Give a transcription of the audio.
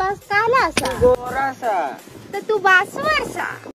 Tabaskalasa. Gorasa. Tatubaswarsa.